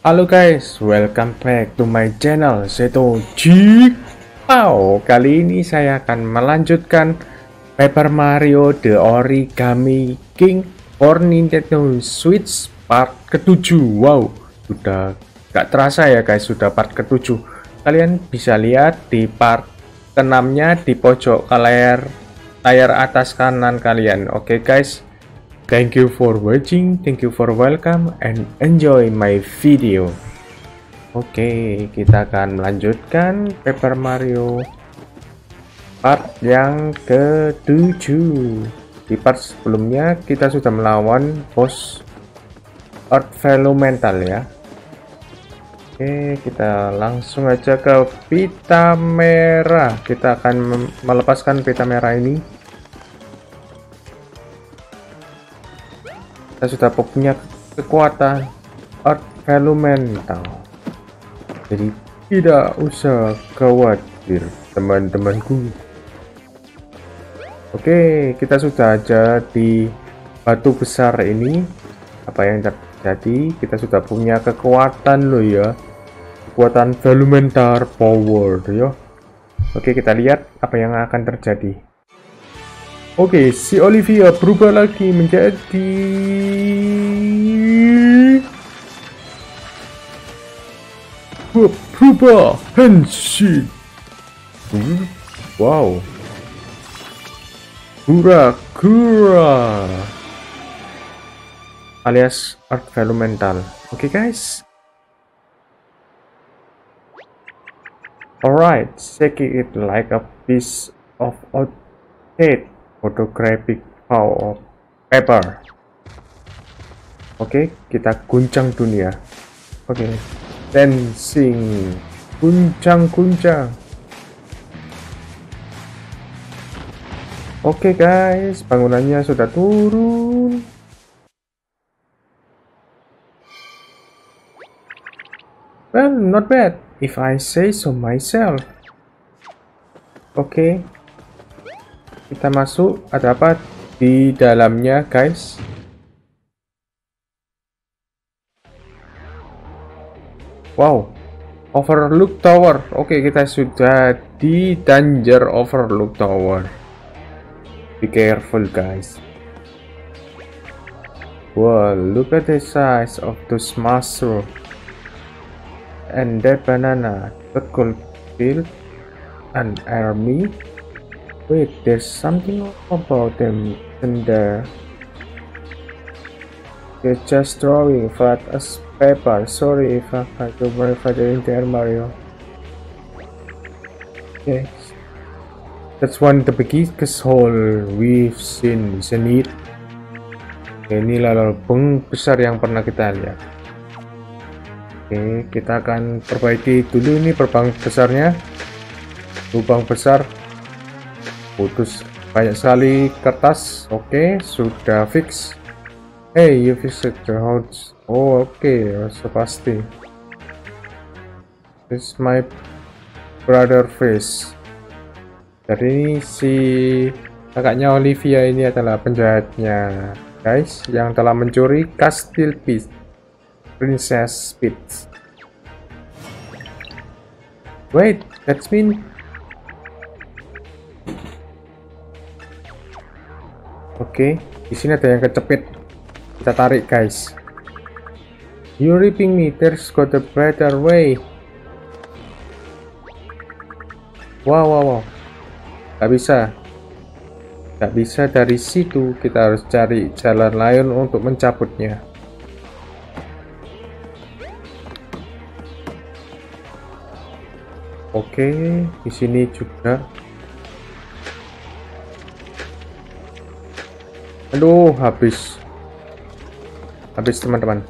Halo guys, welcome back to my channel Seto. Wow, kali ini saya akan melanjutkan Paper Mario The Origami King for Nintendo Switch part ketujuh. Wow, sudah gak terasa ya guys, sudah part ketujuh. Kalian bisa lihat di part keenamnya di pojok layar layar atas kanan kalian. Oke okay, guys, Thank you for watching, thank you for welcome, and enjoy my video. Oke, okay, kita akan melanjutkan Paper Mario part yang ke-7. Di part sebelumnya kita sudah melawan boss Earth Value Mental ya. Oke, kita langsung aja ke pita merah. Kita akan melepaskan pita merah ini. Kita sudah punya kekuatan art elemental. Jadi tidak usah khawatir teman-temanku. Oke kita sudah ada di batu besar ini. Apa yang terjadi kita sudah punya kekuatan loh ya. Kekuatan elemental power ya. Oke kita lihat apa yang akan terjadi Oke, si Olivia berubah lagi menjadi berubah Henshin. Wow. Kura Kura alias art value. Oke okay, guys. Alright, take it like a piece of tape photographic file paper. Oke okay, kita guncang dunia. Oke okay. dancing. Guncang-guncang. Oke okay, guys bangunannya sudah turun. Well not bad if I say so myself. Oke okay kita masuk ada apa di dalamnya guys? Wow overlook tower. Oke kita sudah di danger overlook tower. Be careful guys. Wow look at the size of those mushroom and that banana. That could build an army Wait, there's something about them in there. You're just drawing flat as paper. Sorry if I had to verify the entire Mario. Okay. That's one of the biggest hole we've seen, isn't it? Okay, ini lubang besar yang pernah kita lihat. Oke, kita akan perbaiki dulu ini lubang besarnya. Lubang besar putus. Banyak sekali kertas. Oke okay, sudah fix. Hey you visit the house. Oh oke okay, pasti. This my brother face. Jadi ini si kakaknya Olivia ini adalah penjahatnya. Guys yang telah mencuri Castle Peach Princess Peach wait that's mean Oke, di sini ada yang kecepit. Kita tarik, guys. You ripping me, there's got a better way. Wow, wow, wow. Gak bisa. Gak bisa dari situ. Kita harus cari jalan lain untuk mencabutnya. Oke, di sini juga Aduh, habis. Habis teman-teman.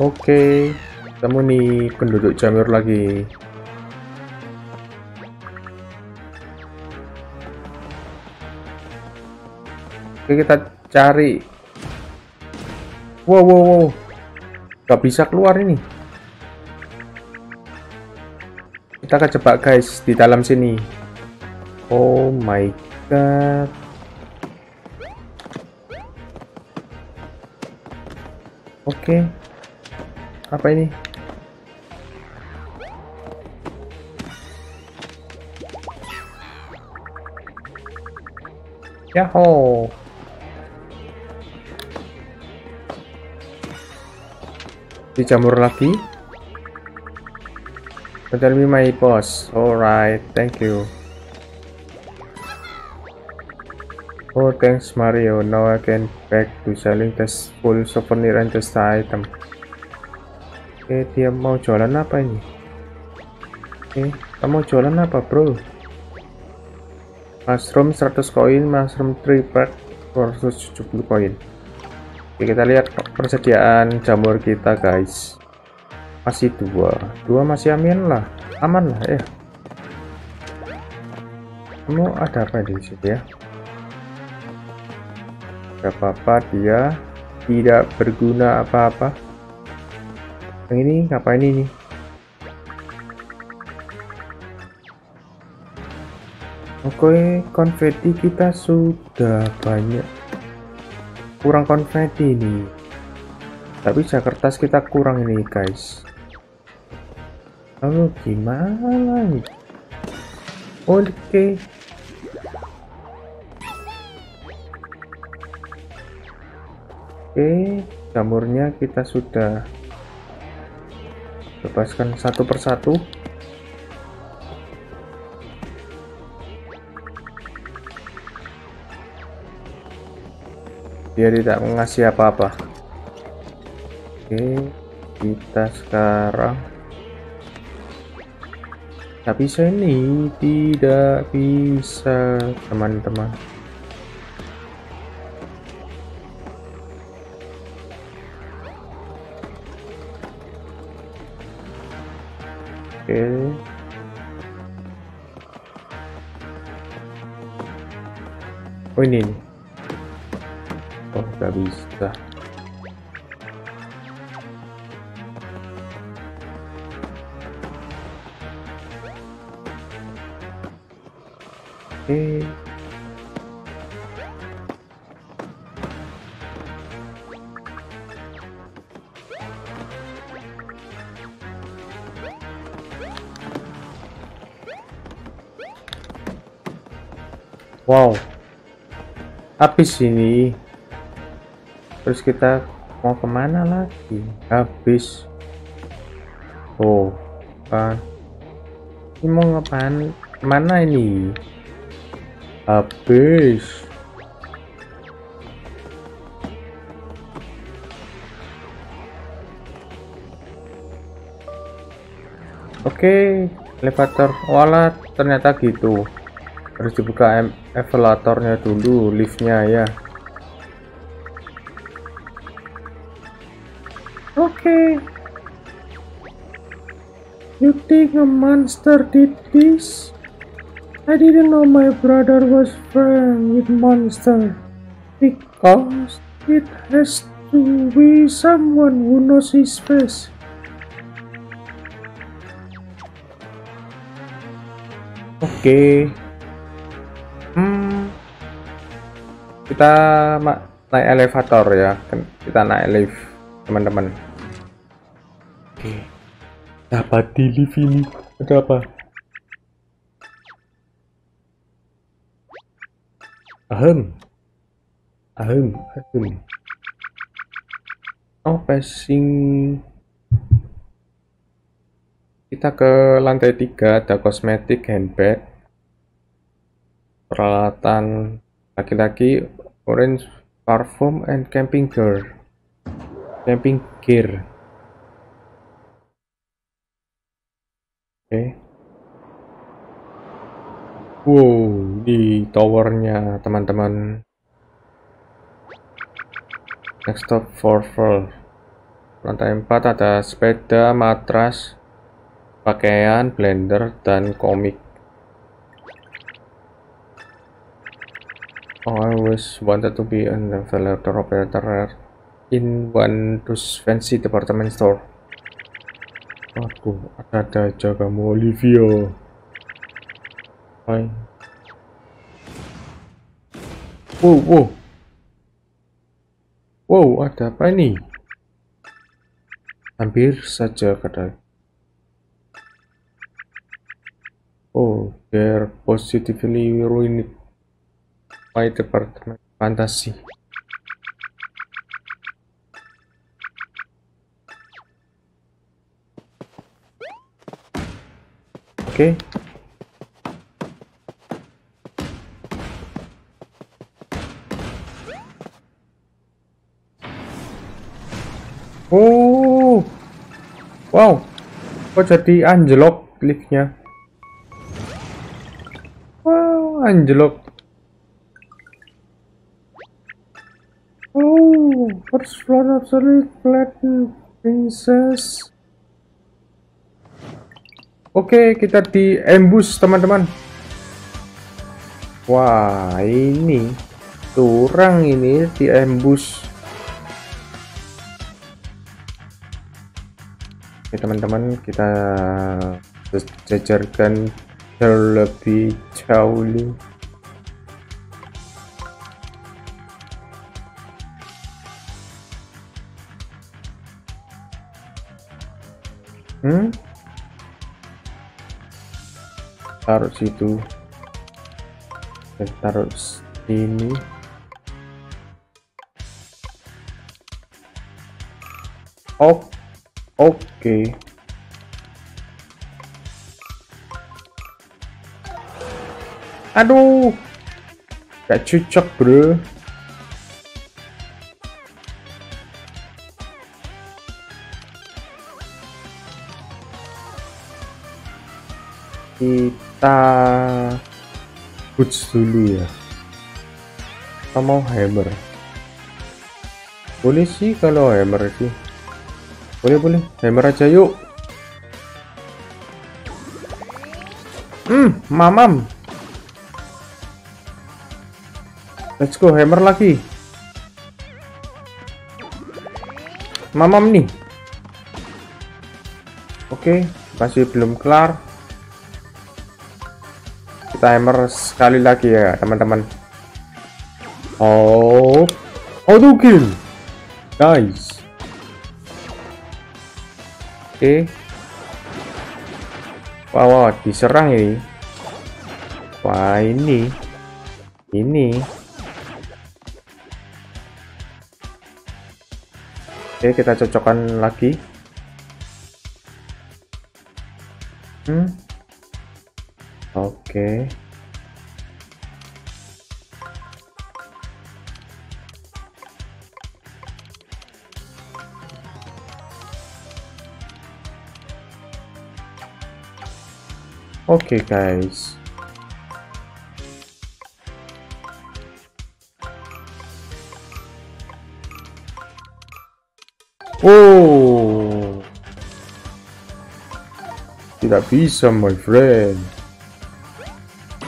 Oke, ketemu nih penduduk jamur lagi. Oke, kita cari. Wow, wow, wow. Gak bisa keluar ini. Kita kejebak guys di dalam sini oh my dekat oke apa ini Yahoo! Dijamur lagi. Tell me my boss. Alright, thank you. Oh, thanks Mario. Now I can back to selling the full souvenir and just item. Oke, dia mau jualan apa ini? Oke, kamu jualan apa, bro? Mushroom 100 koin, mushroom 3 pack 270 koin. Oke, kita lihat persediaan jamur kita, guys. Masih dua, dua masih aman lah, aman lah ya. Kamu ada apa di situ ya? Gak apa-apa dia tidak berguna apa-apa. Yang ini ngapain ini? Oke, konfeti kita sudah banyak kurang konfeti ini tapi kertas kita kurang ini guys lalu gimana nih oke okay. oke jamurnya kita sudah bebaskan satu persatu. Dia tidak mengasih apa-apa. Oke kita sekarang tak bisa ini tidak bisa teman-teman. Oke. Oh ini nih. Oh nggak bisa oke. Wow, habis ini. Terus kita mau ke mana lagi? Habis. Oh kan ini mau ngapain? Mana ini habis Oke, elevator wala ternyata gitu. Harus dibuka elevatornya dulu, liftnya ya. Okay. You think a monster did this? I didn't know my brother was friend with monster. Because it has to be someone who knows his face. Oke. Okay. Hmm. Kita naik elevator ya. Kita naik lift, teman-teman. Oke. Dapat di lift ini. Ada apa? Ahem. Ahem. Ahem. Oh, passing. Kita ke lantai tiga ada kosmetik handbag. Peralatan laki-laki orange parfum and camping gear. Camping gear. Oke. Wow, di towernya teman-teman. Next stop for floor. Lantai 4 ada sepeda, matras, pakaian, blender, dan komik. Oh, I always wanted to be an elevator operator in one those fancy department store. Aku ada aja Olivia. Hai. Wow, wow. Wow, ada apa ini? Hampir saja kata. Oh, they're positively ruined my department fantasy. Oke. Wow. Kok jadi anjlok liftnya? Wow, anjlok. Oh, first floor absolute platinum princess. Oke, kita di ambush teman-teman. Wah, ini curang ini di ambush. Oke, teman-teman, kita jajarkan terlebih jauh. Hmm? taruh situ dan taruh sini oh oke. Okay. aduh. Gak cocok bro. Kita boots dulu ya. Kita mau hammer. Boleh sih kalau hammer sih boleh boleh. Hammer aja yuk. Hmm mamam. Let's go hammer lagi. Mamam nih. Oke masih belum kelar. Timer sekali lagi ya teman-teman. Oh auto kill. Nice oke. Okay. wow, diserang ini. Wah ini. Ini. Oke kita cocokkan lagi. Hmm. Oke. Oke okay, guys. Oh. Tidak bisa my friend.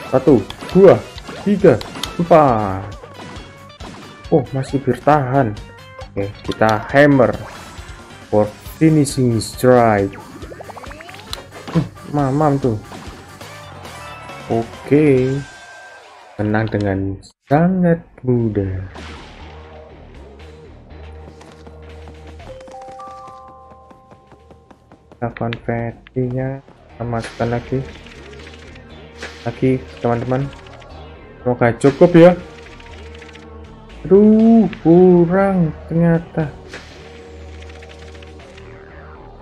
Satu dua tiga empat. Oh masih bertahan. Oke kita hammer for finishing strike. Uh, mamam tuh oke. Menang dengan sangat mudah. Kita konversinya masukkan lagi. Lagi teman-teman. Semoga cukup ya. Aduh kurang ternyata.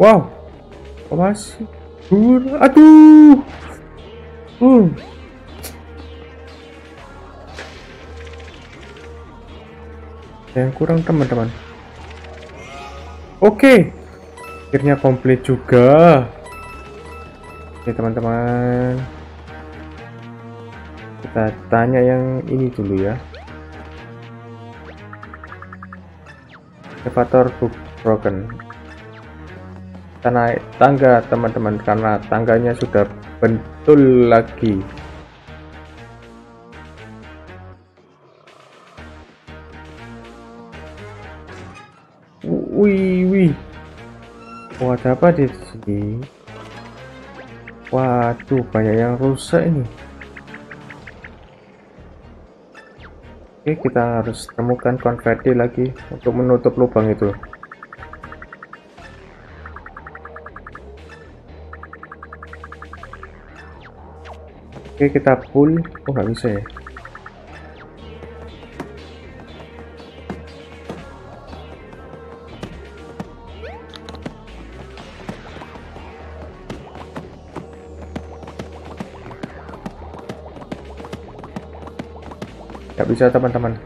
Wow. Masih kurang? Aduh uh yang kurang teman-teman. Oke. Akhirnya komplit juga. Oke teman-teman. Kita tanya yang ini dulu ya. Elevator broken. Kita naik tangga teman-teman karena tangganya sudah bentul lagi. Wih wih wah ada apa di sini? Waduh banyak yang rusak ini. Oke, kita harus temukan konverti lagi untuk menutup lubang itu. Oke, kita pull. Oh, nggak bisa ya. nggak bisa teman-teman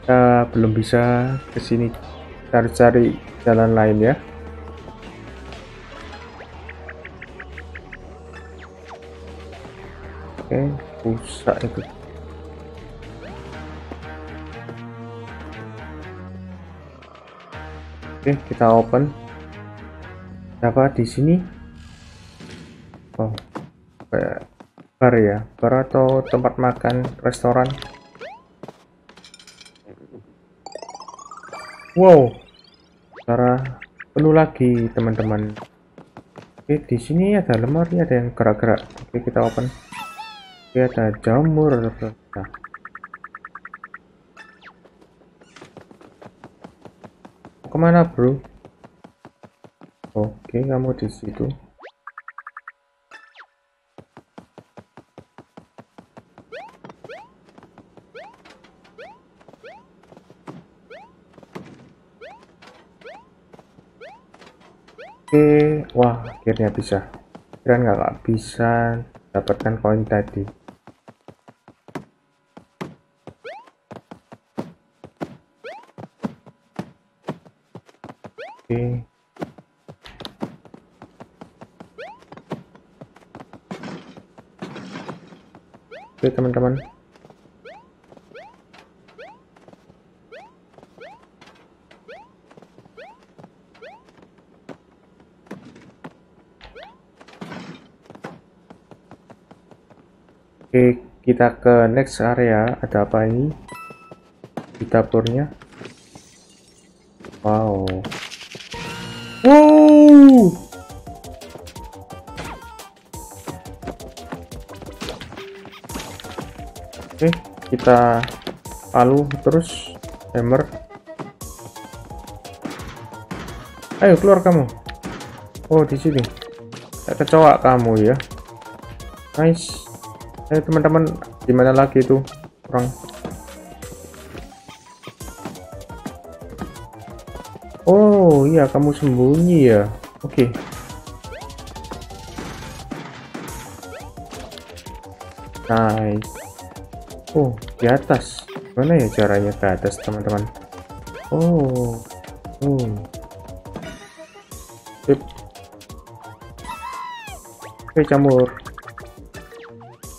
kita belum bisa ke sini cari-cari jalan lain ya rusak itu oke kita open. Apa di sini? Oh kayak bar ya? Bar atau tempat makan restoran? Wow cara penuh lagi teman-teman. Oke di sini ada lemari ada yang gerak-gerak. Oke kita open ada jamur nah. ke mana bro oke kamu di situ Oke, wah akhirnya bisa. Kira nggak bisa dapatkan koin tadi. Oke. Oke teman-teman. Oke, kita ke next area. Ada apa ini? Di dapurnya. Kita palu terus hammer. Ayo keluar kamu. Oh, di sini. Kecoa kamu ya. Nice eh teman-teman gimana lagi itu orang oh iya kamu sembunyi ya oke okay. nice oh di atas. Mana ya caranya ke atas teman-teman? Oh oh sip. Oke camur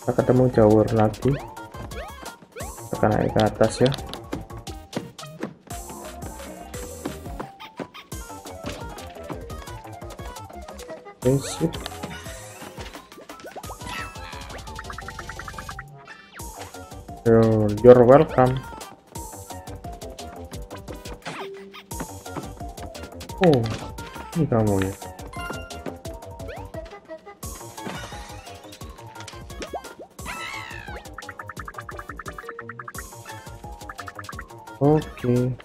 kita ketemu jauh lagi. Kita naik ke atas ya. Prinsip you're welcome oh ini kamu ya Oke.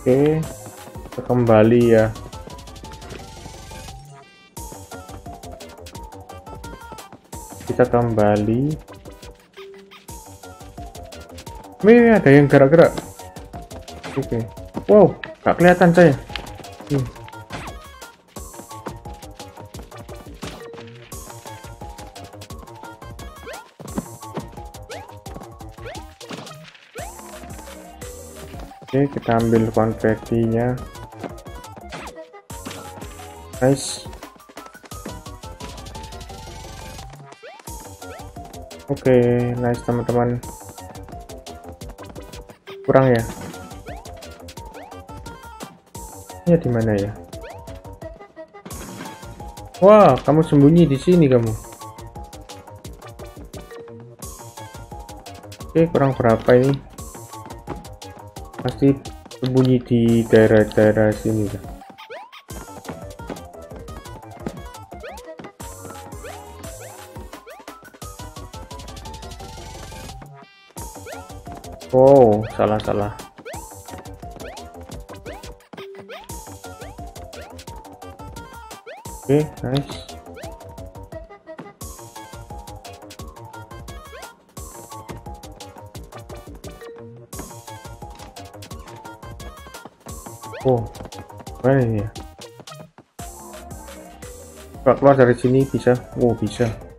Oke, kita kembali ya. Kita kembali. Ini ada yang gerak-gerak. Oke. Wow, gak kelihatan saya. Hmm. Oke, kita ambil konversinya. Nice. Oke, nice teman-teman. Kurang ya? Ya di mana ya? Wah, kamu sembunyi di sini kamu. Oke, kurang berapa ini? pasti sembunyi di daerah-daerah sini kan salah salah. Oke, okay, nice. Oh, mana ini ya? Keluar dari sini bisa. Oh, bisa.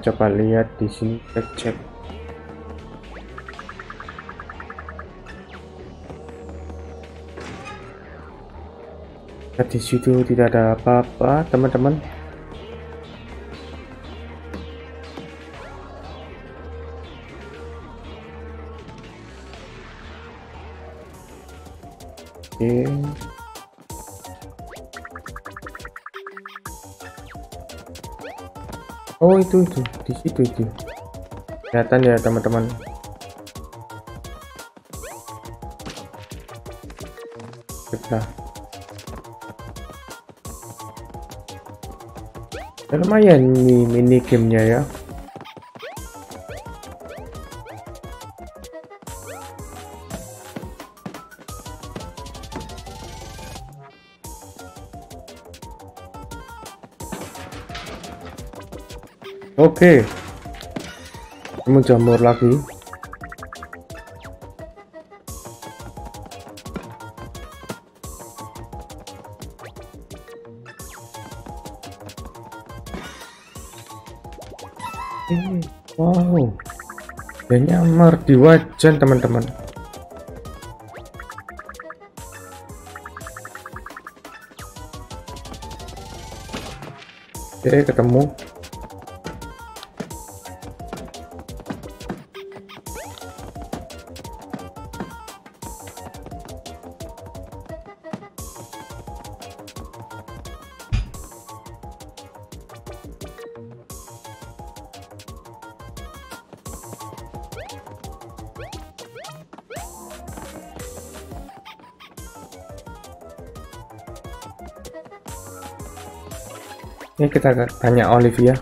Coba lihat di sini kita cek. Di situ tidak ada apa-apa teman-teman Oh itu itu. Di situ itu. Kelihatan ya teman-teman. Kita. Ya, lumayan nih mini gamenya ya Oke. Okay. jamur lagi. wow. Dia nyamar di wajan teman-teman. Oke, ketemu. Kita tanya Olivia.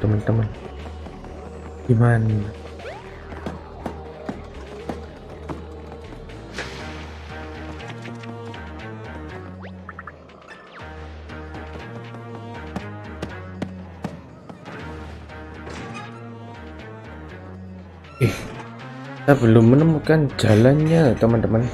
Teman-teman. Gimana? kita belum menemukan jalannya teman-teman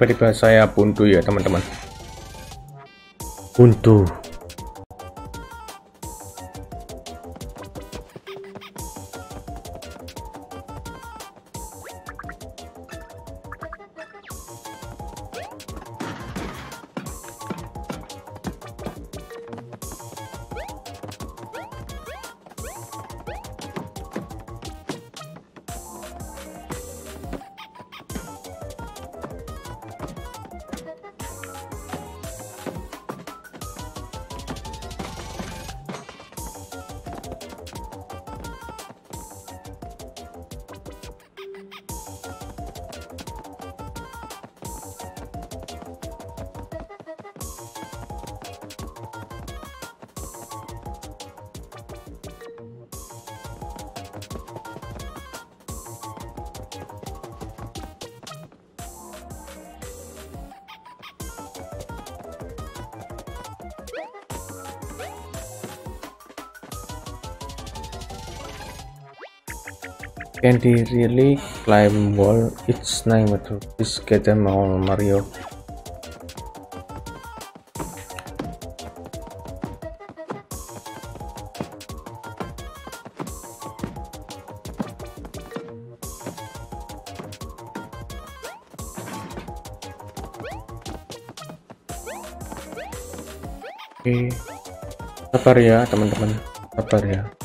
tiba-tiba saya buntu ya, teman-teman? Buntu. Candy really climb wall? It's nice to please get them all Mario. Oke, sabar ya teman-teman, sabar ya.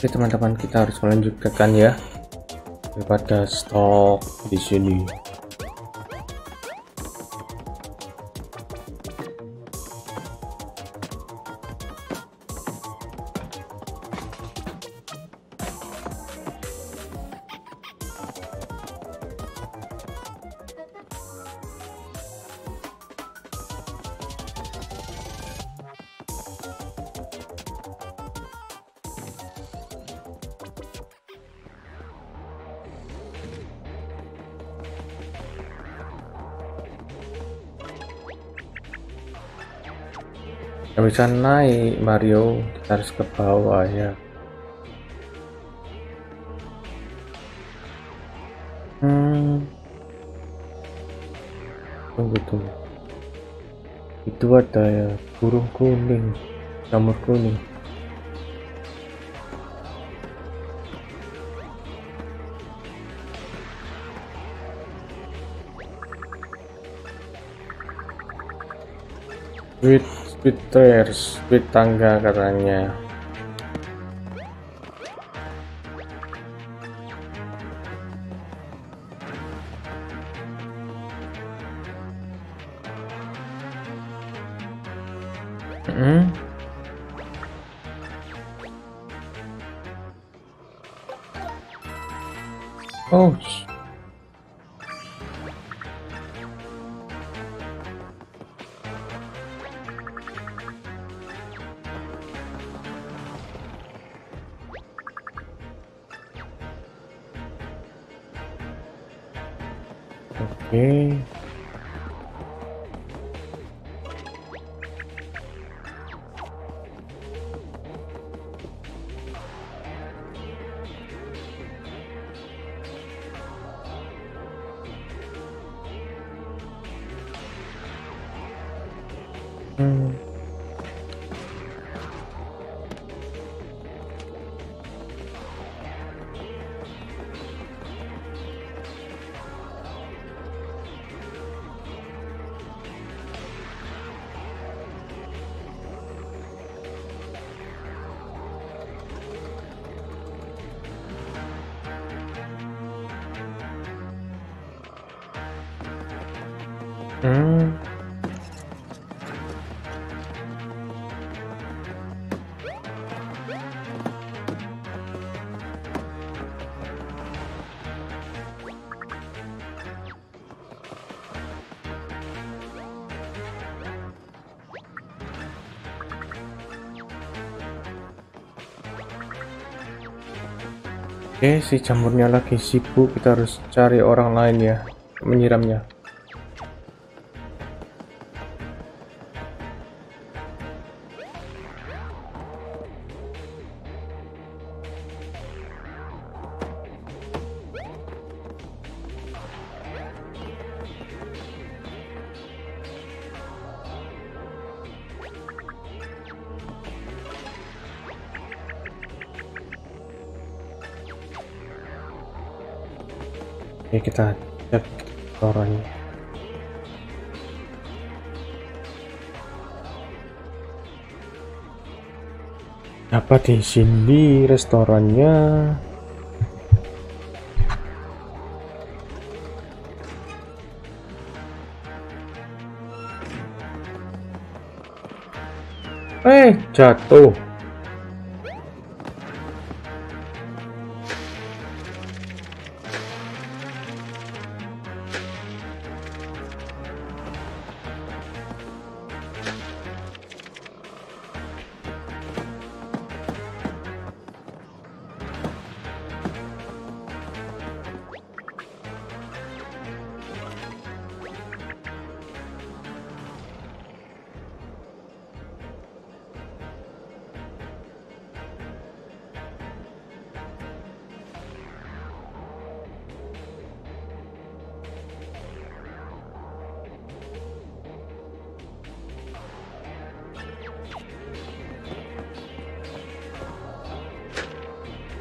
Oke teman-teman kita harus melanjutkan ya daripada stok di sini. Gak bisa naik Mario. Kita harus ke bawah ya. Hmm. Tunggu tunggu. Itu ada ya burung kuning. Jamur kuning. With speed stairs, speed tangga katanya. Hmm. Oke, si jamurnya lagi sibuk. Kita harus cari orang lain ya, menyiramnya. Kita cek. Apa di sini restorannya? Eh, jatuh.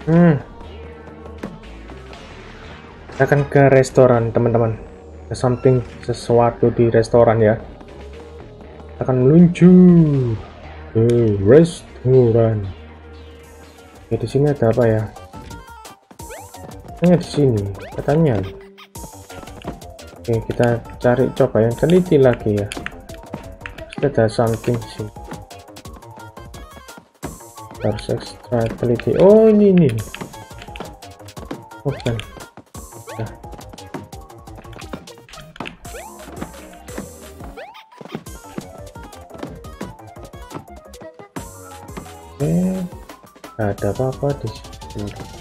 Hmm. Kita akan ke restoran, teman-teman. Ada something sesuatu di restoran ya. Kita akan meluncur ke restoran. Ya di sini ada apa ya? Hanya di sini, katanya. Oke, kita cari coba yang teliti lagi ya. Ada something sih harus ekstra oh ini ini. Bukan ya. ada apa-apa di sini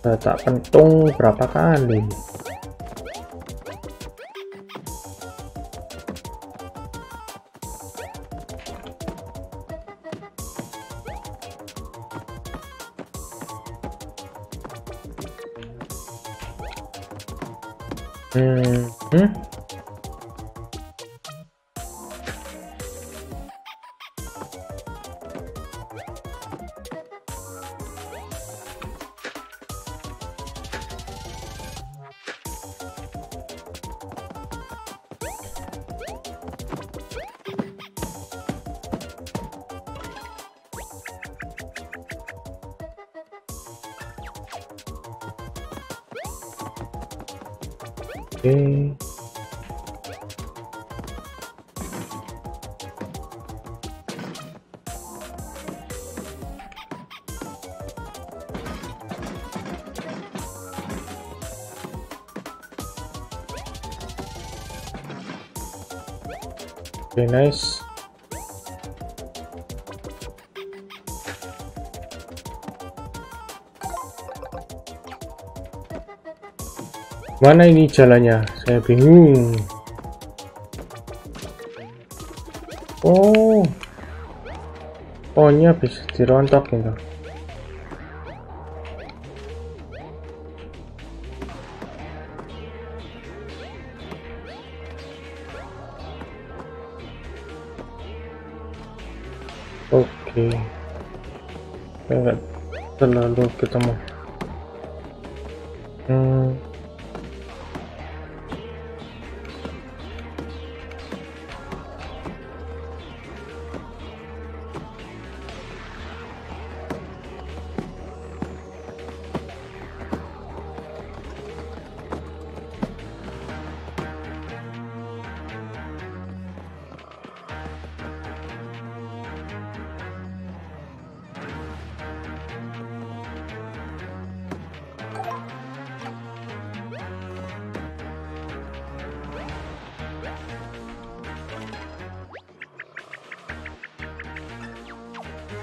saya tak pentung berapa kali. Hmm? Oke. Nice. Mana ini jalannya? Saya bingung. Oh. Oh, ini habis dirontok gitu. Terlalu ketemu. Hmm.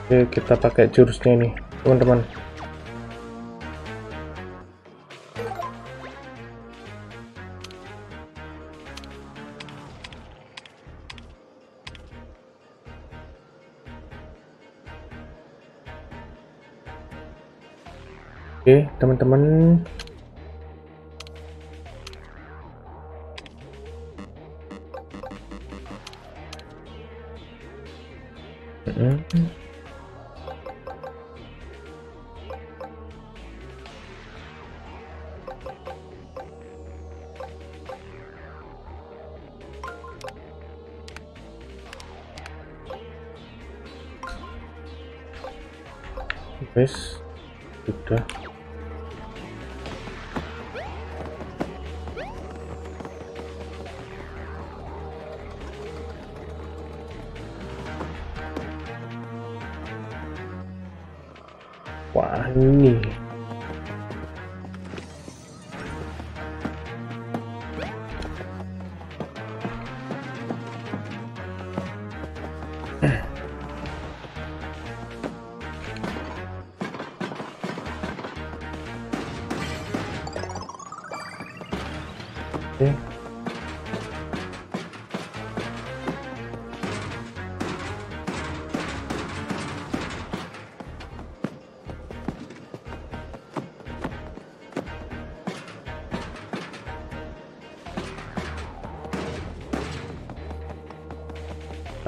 Oke, kita pakai jurusnya ini, teman-teman. Oke, teman-teman.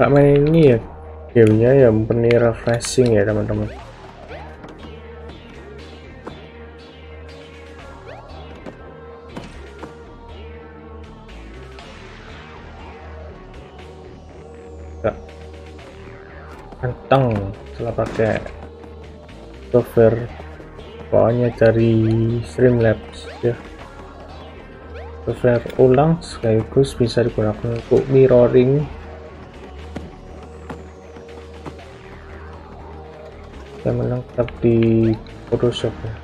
Kak main ini ya gamenya ya murni refreshing ya teman-teman. Kentang setelah pakai software pokoknya dari Streamlabs ya. Software ulang sekaligus bisa digunakan untuk mirroring yang menangkap di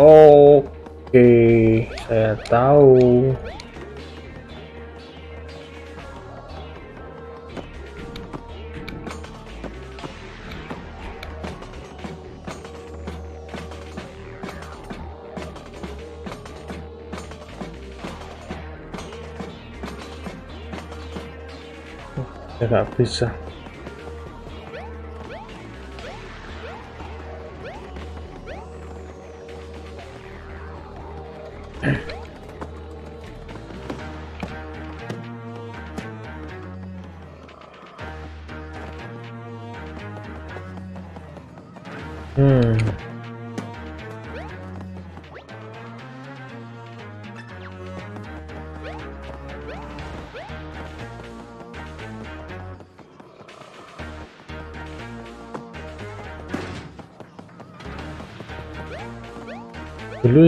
oke, saya tahu. nggak bisa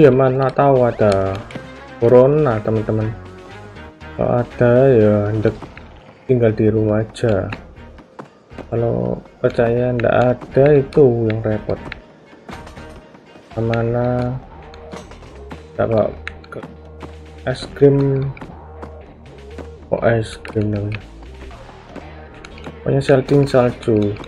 ya mana tahu ada corona teman-teman. Kalau ada ya hendak tinggal di rumah aja. Kalau percaya ndak ada itu yang repot. Ke mana? Tak ke es krim. Kok es krim namanya? Pokoknya salting salju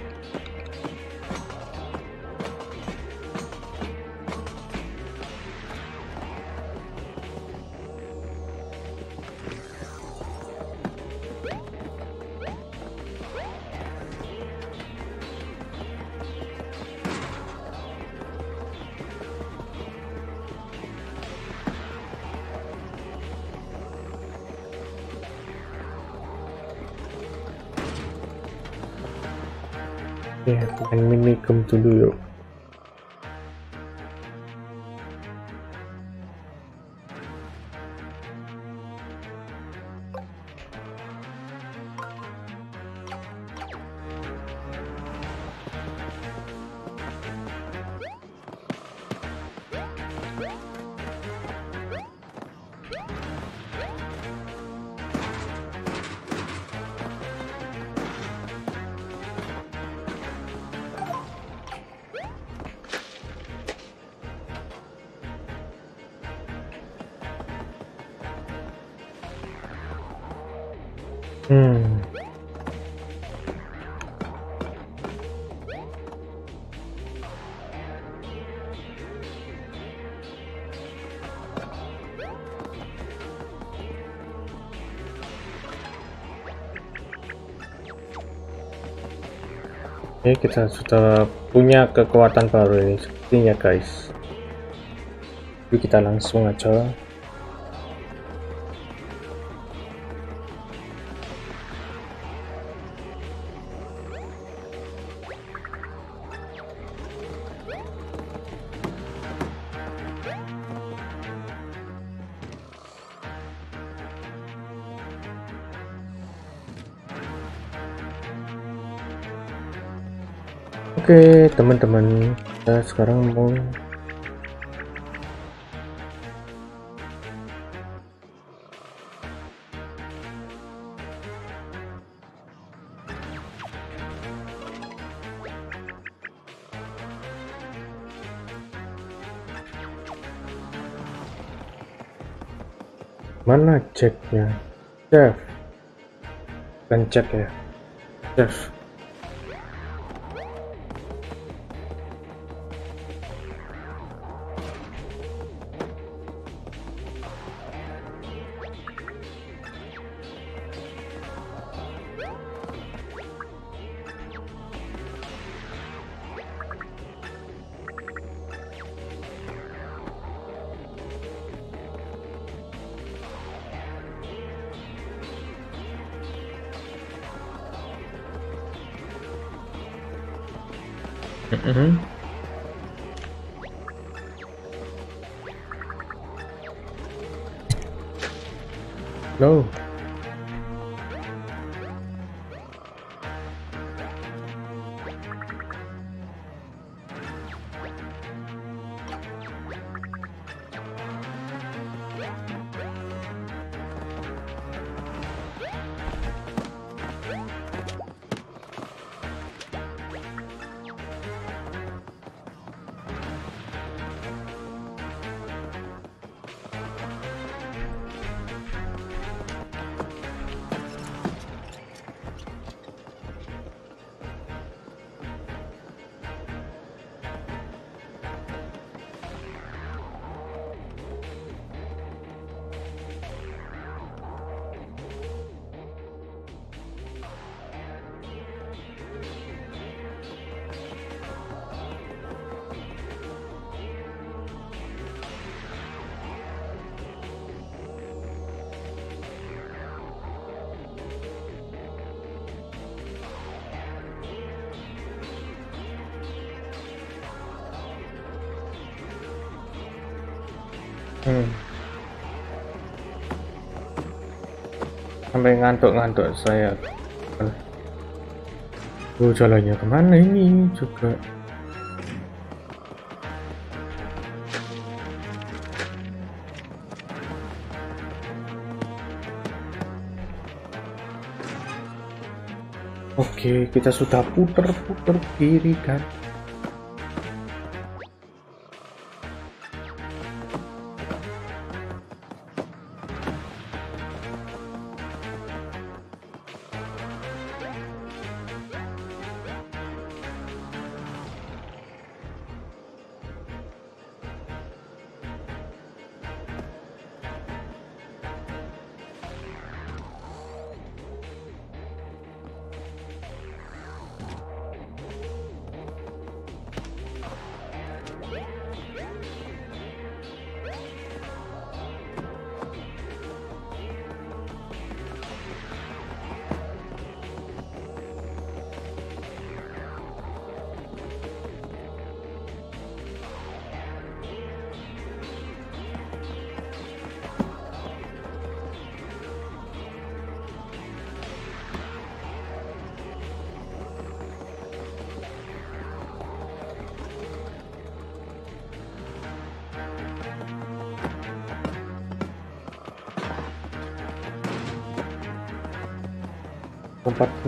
main minicam dulu yuk kita sudah punya kekuatan baru ini sepertinya guys. Jadi kita langsung aja Oke teman-teman. Kita sekarang mau mana ceknya? Chef. Kan cek ya. Chef Hmm. Sampai ngantuk-ngantuk saya. Oh, jalannya ke mana ini juga? Oke, kita sudah puter-puter kiri kan?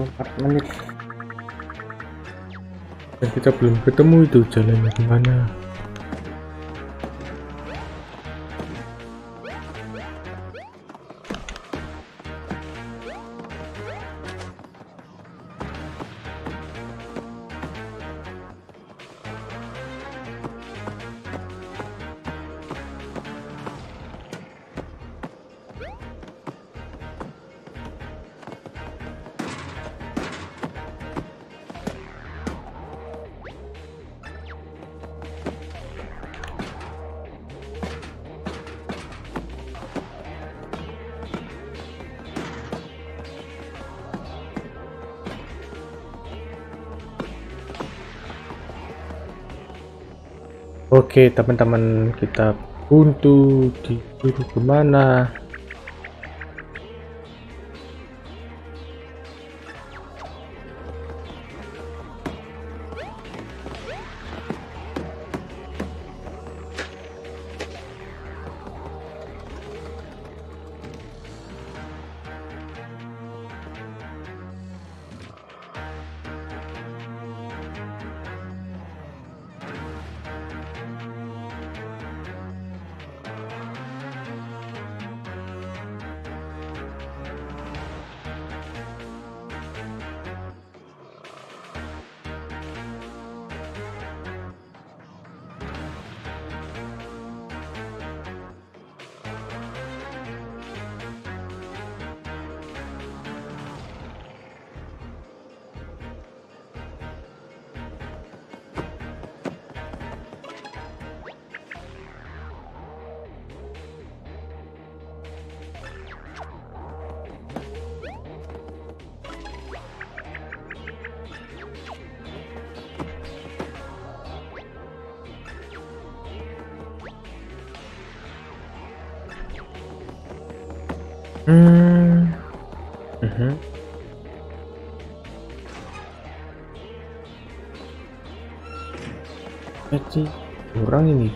Empat puluh empat menit. Dan kita belum ketemu itu jalannya ke mana Oke teman-teman kita buntu di ke mana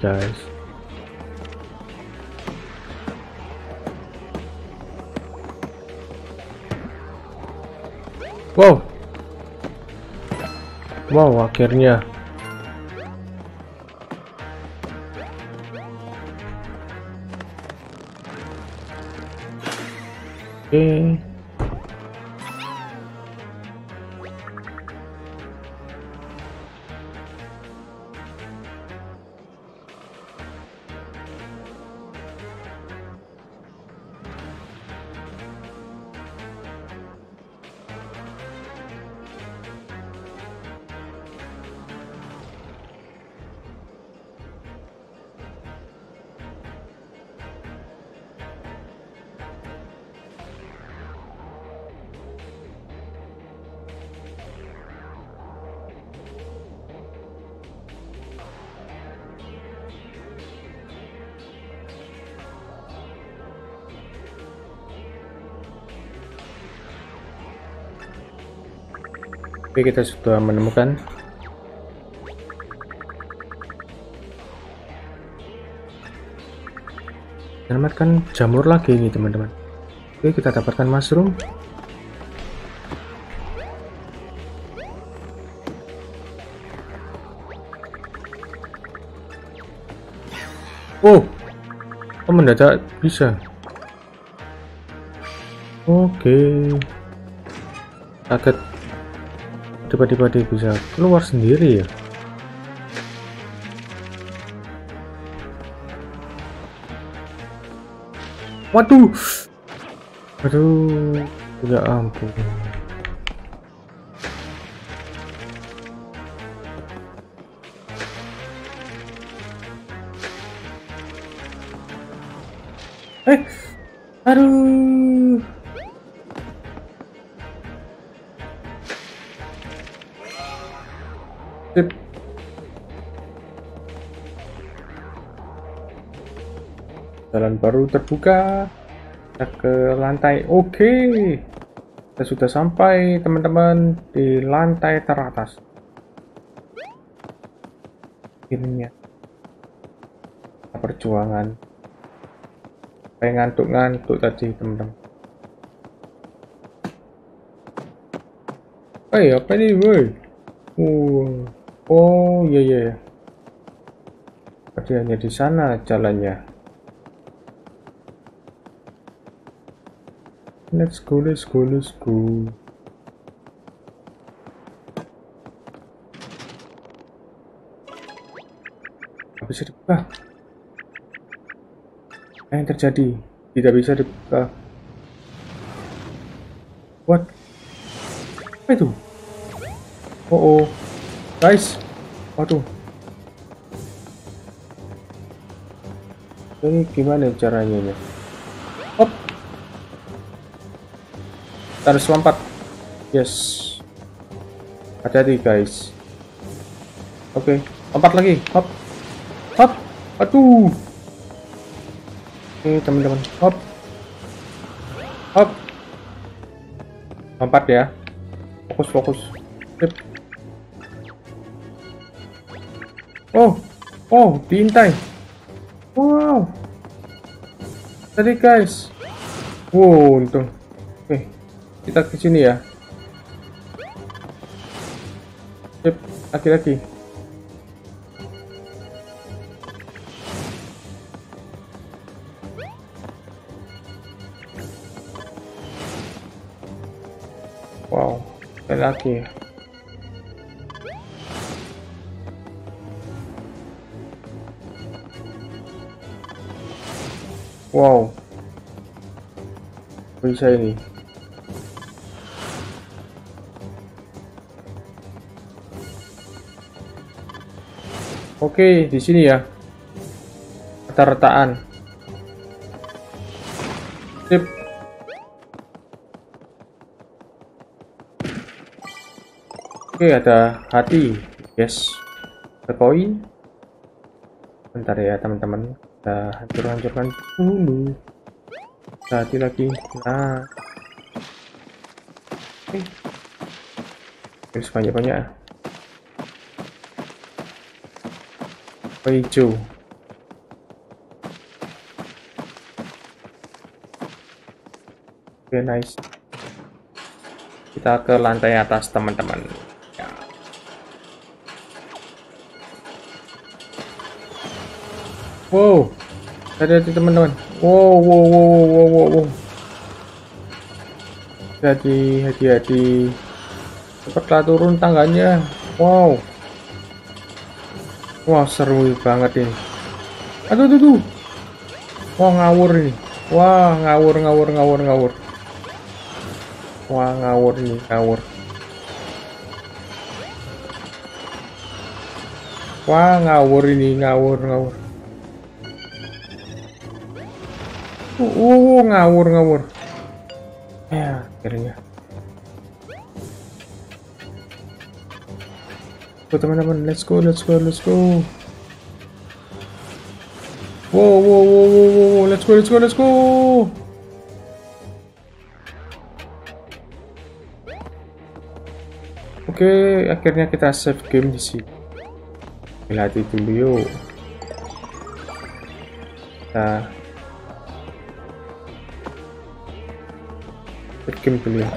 guys. Wow. Wow, akhirnya. Oke. Oke, kita sudah menemukan Selamatkan jamur lagi ini teman-teman. Oke, kita dapatkan mushroom. Oh, oh mendadak bisa. Oke. Kaget tiba-tiba dia bisa keluar sendiri ya? Waduh! Aduh ya ampun. Eh aduh Jalan baru terbuka. Kita ke lantai. Oke. Kita sudah sampai teman-teman di lantai teratas. Akhirnya. Perjuangan. Kayak ngantuk-ngantuk tadi teman-teman. Hei, apa ini, woi? Uh. Oh iya iya. iya. Berarti hanya di sana jalannya. Let's go, let's go, let's go. Bisa dibuka. Apa yang terjadi? Tidak bisa dibuka. What? Apa itu? Oh, oh. Guys, waduh. Ini gimana caranya ya? Harus lompat. Yes. Hati-hati guys. Oke, okay. lompat lagi. Hop. Hop. Aduh. Oke, okay, teman-teman. Hop. Hop. Lompat ya. Fokus, fokus. Sip. Oh, oh, diintai. Wow. Tadi guys. Wow, untung. Oke, kita ke sini ya. Sip, laki-laki. Wow, laki-laki. Wow. Bisa ini. Oke, di sini ya. Rata-rataan. Sip. Oke, ada hati. Yes. Ada koin. Bentar ya, teman-teman kita hancur-hancurkan dulu hati lagi nah oke terus banyak-banyak hijau? Oke nice. Kita ke lantai atas teman-teman. Ya. wow. Hati-hati teman-teman. Wow wow wow wow wow wow hati hati-hati cepatlah turun tangganya. Wow wah seru banget ini. Aduh aduh, aduh. wah ngawur ini. Wah ngawur ngawur ngawur ngawur. Wah ngawur ini ngawur. Wah ngawur ini ngawur ngawur. Uh, uh ngawur ngawur. Ya akhirnya Oke teman-teman let's go let's go let's go wow wow wow wow wow let's go let's go let's go Oke, akhirnya kita save game di sini. Hati dulu yuk. Kita save game dulu ya.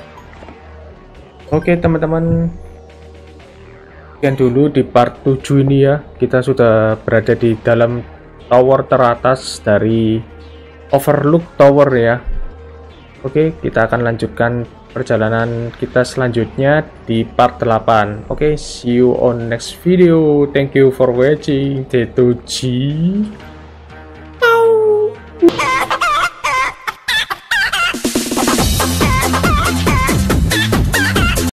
Oke, teman-teman. Sekian dulu di part 7 ini ya. Kita sudah berada di dalam tower teratas dari Overlook Tower ya. Oke, kita akan lanjutkan perjalanan kita selanjutnya di part 8 oke see you on next video thank you for watching T2G